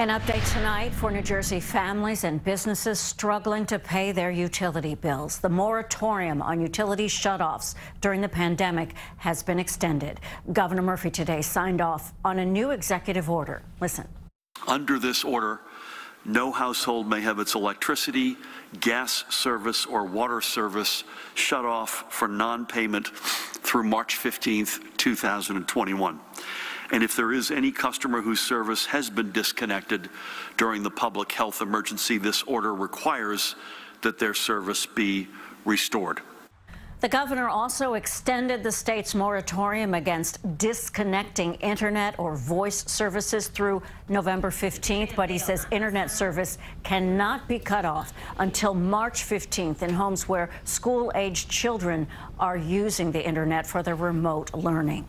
An update tonight for New Jersey families and businesses struggling to pay their utility bills. The moratorium on utility shutoffs during the pandemic has been extended. Governor Murphy today signed off on a new executive order. Listen. Under this order, no household may have its electricity, gas service, or water service shut off for non-payment through March 15th, 2021. And if there is any customer whose service has been disconnected during the public health emergency, this order requires that their service be restored. The governor also extended the state's moratorium against disconnecting internet or voice services through November 15th, but he says internet service cannot be cut off until March 15th in homes where school-aged children are using the internet for their remote learning.